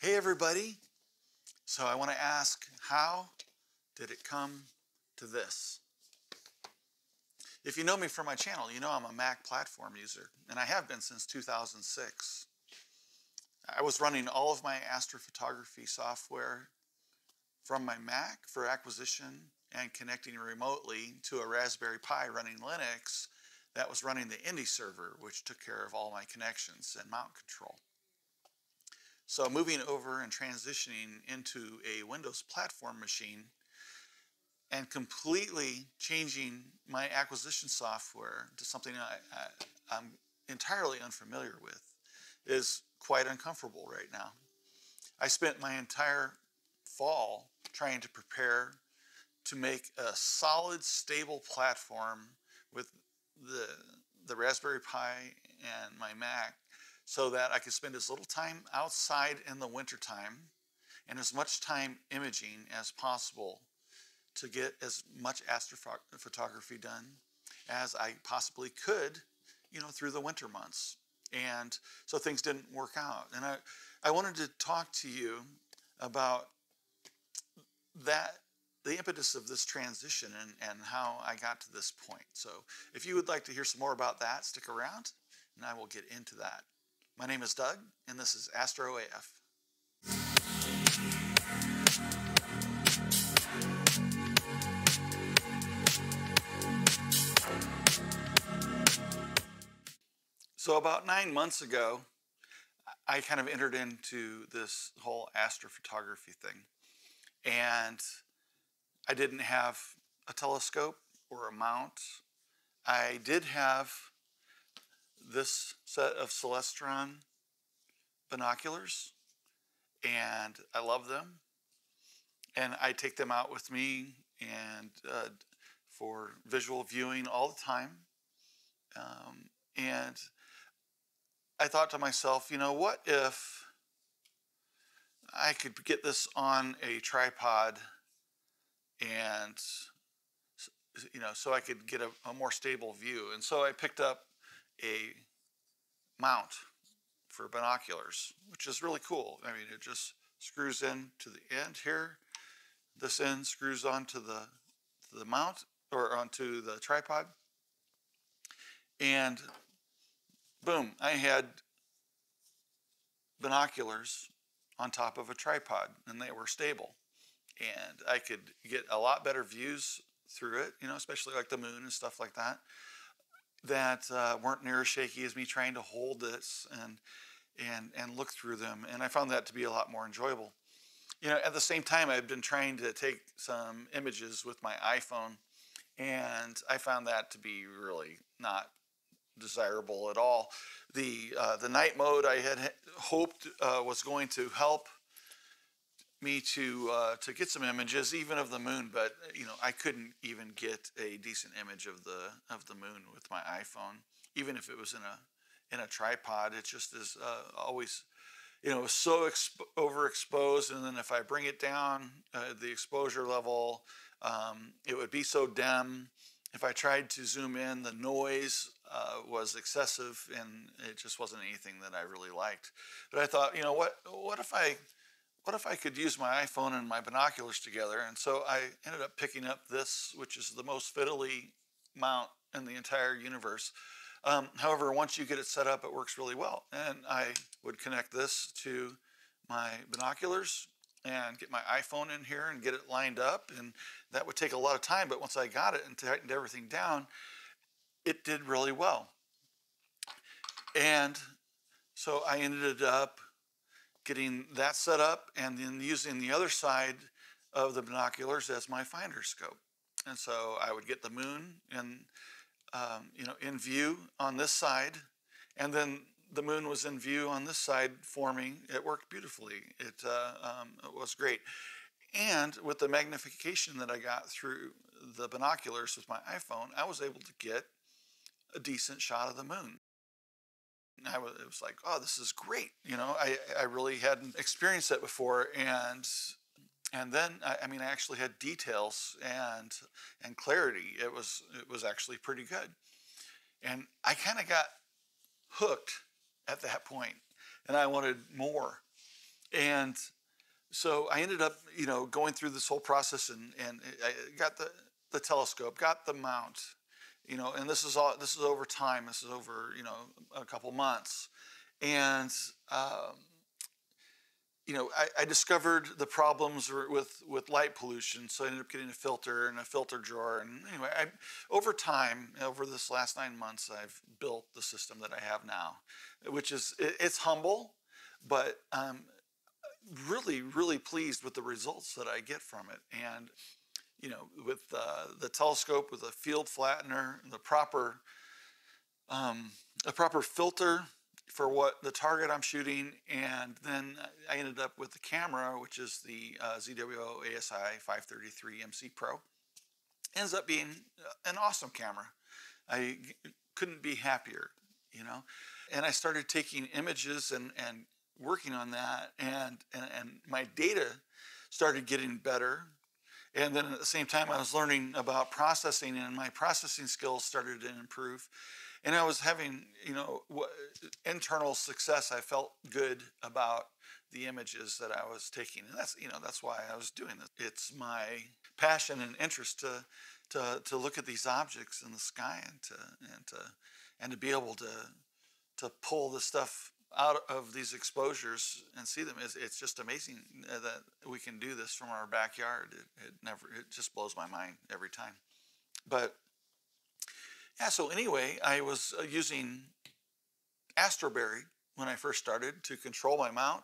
Hey everybody. So I want to ask, how did it come to this? If you know me from my channel, you know I'm a Mac platform user, and I have been since 2006. I was running all of my astrophotography software from my Mac for acquisition and connecting remotely to a Raspberry Pi running Linux that was running the INDI server, which took care of all my connections and mount control. So moving over and transitioning into a Windows platform machine and completely changing my acquisition software to something I, am entirely unfamiliar with is quite uncomfortable right now. I spent my entire fall trying to prepare to make a solid, stable platform with the, the Raspberry Pi and my Mac so that I could spend as little time outside in the wintertime and as much time imaging as possible to get as much astrophotography done as I possibly could, you know, through the winter months. And so things didn't work out. And I, I wanted to talk to you about that, the impetus of this transition and, and how I got to this point. So if you would like to hear some more about that, stick around and I will get into that. My name is Doug, and this is Astro AF. So, about nine months ago, I kind of entered into this whole astrophotography thing. And I didn't have a telescope or a mount. I did have this set of Celestron binoculars, and I love them. And I take them out with me and uh, for visual viewing all the time. Um, and I thought to myself, you know, what if I could get this on a tripod and you know, so I could get a, a more stable view. And so I picked up a mount for binoculars, which is really cool. I mean, it just screws in to the end here. This end screws onto the, the mount or onto the tripod. And boom, I had binoculars on top of a tripod and they were stable. And I could get a lot better views through it, you know, especially like the moon and stuff like that that uh, weren't near as shaky as me trying to hold this and and and look through them. And I found that to be a lot more enjoyable. You know, at the same time, I've been trying to take some images with my iPhone, and I found that to be really not desirable at all. The uh, the night mode I had hoped uh, was going to help me to uh, to get some images, even of the moon, but you know I couldn't even get a decent image of the of the moon with my iPhone, even if it was in a in a tripod. It just is uh, always, you know, so exp- overexposed, and then if I bring it down, uh, the exposure level, um, it would be so dim. If I tried to zoom in, the noise uh, was excessive, and it just wasn't anything that I really liked. But I thought, you know, what what if I what if I could use my iPhone and my binoculars together? And so I ended up picking up this, which is the most fiddly mount in the entire universe. Um, however, once you get it set up, it works really well. And I would connect this to my binoculars and get my iPhone in here and get it lined up. And that would take a lot of time. But once I got it and tightened everything down, it did really well. And so I ended up getting that set up and then using the other side of the binoculars as my finder scope. And so I would get the moon in, um, you know, in view on this side, and then the moon was in view on this side forming. It worked beautifully. It, uh, um, it was great. And with the magnification that I got through the binoculars with my iPhone, I was able to get a decent shot of the moon. I was, it was like, oh, this is great. You know, I, I really hadn't experienced that before. And, and then, I, I mean, I actually had details and, and clarity. It was, it was actually pretty good. And I kind of got hooked at that point and I wanted more. And so I ended up, you know, going through this whole process and, and I got the, the telescope, got the mount, you know, and this is all, this is over time. This is over, you know, a couple months. And, um, you know, I, I, discovered the problems with, with light pollution. So I ended up getting a filter and a filter drawer. And anyway, I, over time, over this last nine months, I've built the system that I have now, which is, it, it's humble, but um, really, really pleased with the results that I get from it. And, you know, with uh, the telescope, with a field flattener, the proper, um, a proper filter for what the target I'm shooting, and then I ended up with the camera, which is the uh, ZWO ASI 533 MC Pro. Ends up being uh, an awesome camera. I couldn't be happier, you know. And I started taking images and, and working on that, and, and, and my data started getting better. And then at the same time, I was learning about processing, and my processing skills started to improve. And I was having, you know, internal success. I felt good about the images that I was taking, and that's, you know, that's why I was doing this. It's my passion and interest to, to, to look at these objects in the sky and to, and to, and to be able to, to pull the stuff out of these exposures and see them is it's just amazing uh, that we can do this from our backyard. It, it never it just blows my mind every time. But yeah, so anyway, I was uh, using Astroberry when I first started to control my mount,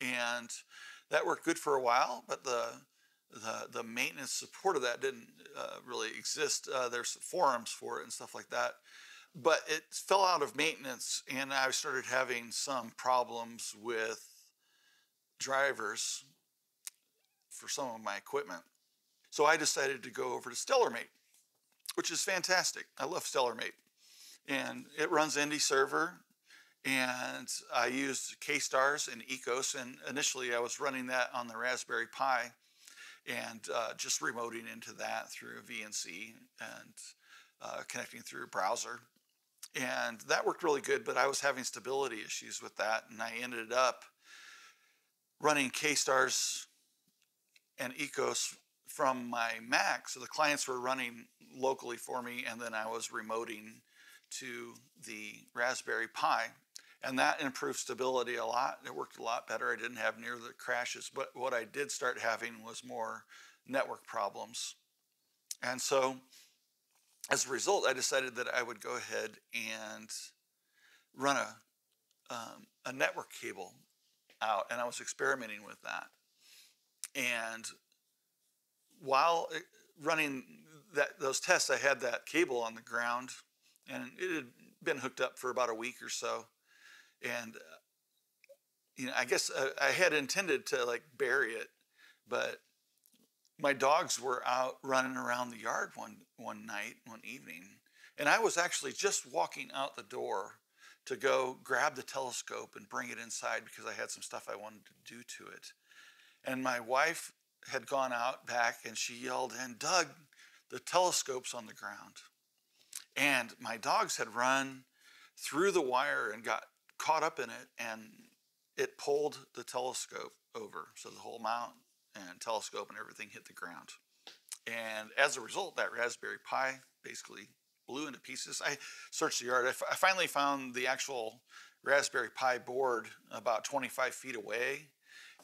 and that worked good for a while. But the the, the maintenance support of that didn't uh, really exist. Uh, there's forums for it and stuff like that but it fell out of maintenance and I started having some problems with drivers for some of my equipment. So I decided to go over to StellarMate, which is fantastic. I love StellarMate. And it runs INDI Server and I used K-Stars and Ekos and initially I was running that on the Raspberry Pi and uh, just remoting into that through VNC and uh, connecting through a browser and that worked really good, but I was having stability issues with that, and I ended up running K-Stars and Ekos from my Mac. So the clients were running locally for me, and then I was remoting to the Raspberry Pi. And that improved stability a lot. It worked a lot better. I didn't have near the crashes. But what I did start having was more network problems. And so as a result, I decided that I would go ahead and run a, um, a network cable out, and I was experimenting with that. And while eh, running that those tests, I had that cable on the ground, and it had been hooked up for about a week or so. And uh, you know, I guess uh, I had intended to like bury it, but my dogs were out running around the yard one one night, one evening, and I was actually just walking out the door to go grab the telescope and bring it inside because I had some stuff I wanted to do to it. And my wife had gone out back and she yelled and Doug, the telescope's on the ground. And my dogs had run through the wire and got caught up in it and it pulled the telescope over. So the whole mount and telescope and everything hit the ground. And as a result, that Raspberry Pi basically blew into pieces. I searched the yard. I, finally found the actual Raspberry Pi board about 25 feet away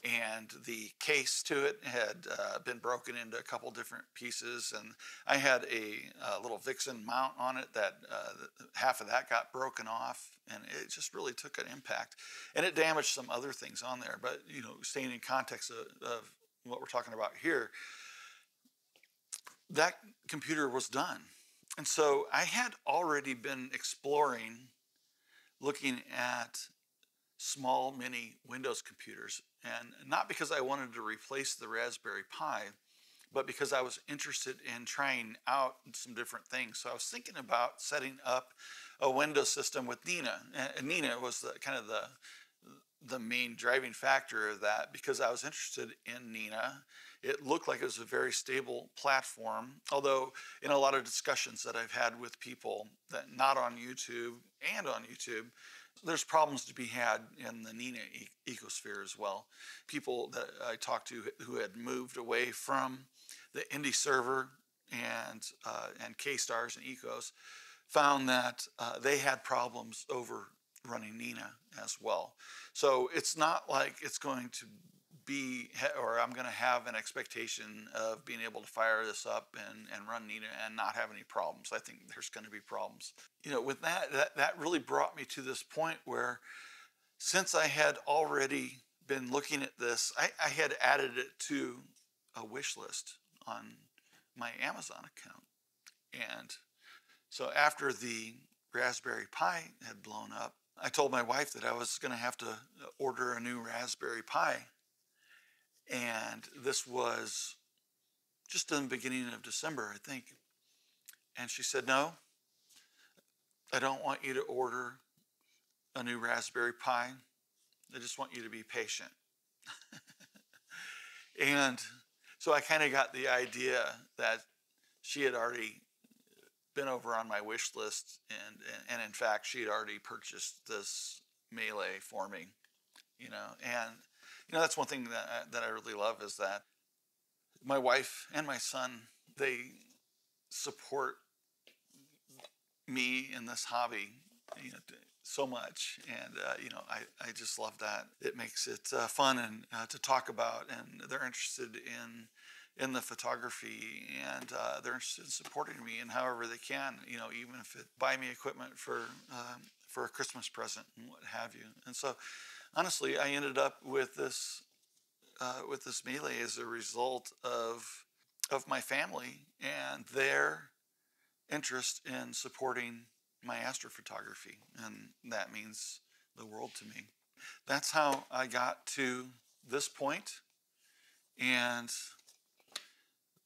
and the case to it had uh, been broken into a couple different pieces and i had a, little vixen mount on it that uh, half of that got broken off and it just really took an impact and it damaged some other things on there but you know staying in context of, of what we're talking about here, that computer was done. And so I had already been exploring looking at small mini Windows computers. And not because I wanted to replace the Raspberry Pi, but because I was interested in trying out some different things. So I was thinking about setting up a Windows system with Nina. And Nina was the, kind of the the main driving factor of that because I was interested in Nina. It looked like it was a very stable platform, although in a lot of discussions that I've had with people that not on YouTube and on YouTube, there's problems to be had in the Nina e- ecosphere as well. People that I talked to who had moved away from the INDI server and uh, and K stars and Ekos found that uh, they had problems over running Nina as well. So it's not like it's going to be or I'm going to have an expectation of being able to fire this up and, and run Nina and not have any problems. I think there's going to be problems. You know, with that, that, that really brought me to this point where since I had already been looking at this, I, I had added it to a wish list on my Amazon account. And so after the Raspberry Pi had blown up, I told my wife that I was going to have to uh, order a new Raspberry Pi and this was just in the beginning of December, I think. And she said, No, I don't want you to order a new Raspberry Pi. I just want you to be patient. and so I kind of got the idea that she had already been over on my wish list, and, and, and in fact, she had already purchased this MeLe for me, you know, and you know, that's one thing that I, that I really love is that my wife and my son they support me in this hobby you know, so much and uh, you know I, I just love that. It makes it uh, fun and uh, to talk about and they're interested in in the photography and uh, they're interested in supporting me in however they can you know even if it buy me equipment for um, for a christmas present and what have you. And so honestly, I ended up with this uh, with this MeLe as a result of of my family and their interest in supporting my astrophotography, and that means the world to me. That's how I got to this point, and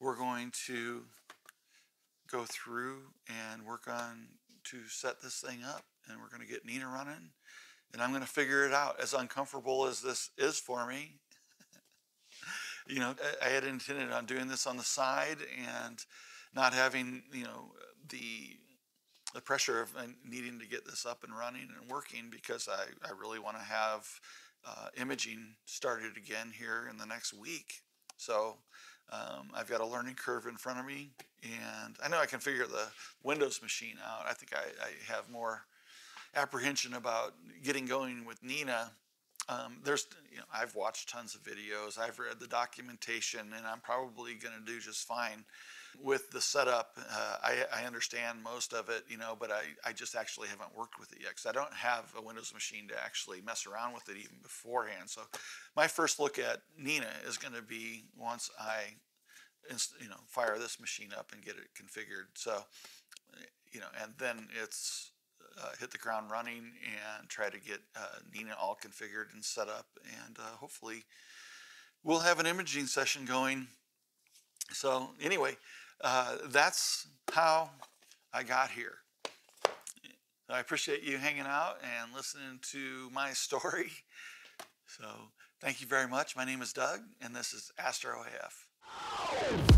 we're going to go through and work on to set this thing up, and we're going to get Nina running and I'm going to figure it out. As uncomfortable as this is for me, you know, I had intended on doing this on the side and not having, you know, the the pressure of needing to get this up and running and working because I, I really want to have uh, imaging started again here in the next week. So um, I've got a learning curve in front of me, and I know I can figure the Windows machine out. I think I, I have more apprehension about getting going with Nina. Um, there's, you know, I've watched tons of videos, I've read the documentation, and I'm probably going to do just fine with the setup. Uh, I, I, understand most of it, you know, but I, I just actually haven't worked with it yet because I don't have a Windows machine to actually mess around with it even beforehand. So my first look at Nina is going to be once I, you know, fire this machine up and get it configured. So, you know, and then it's uh, hit the ground running and try to get uh, Nina all configured and set up. And uh, hopefully, we'll have an imaging session going. So, anyway, uh, that's how I got here. I appreciate you hanging out and listening to my story. So, thank you very much. My name is Doug, and this is Astro AF.